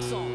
Jackson.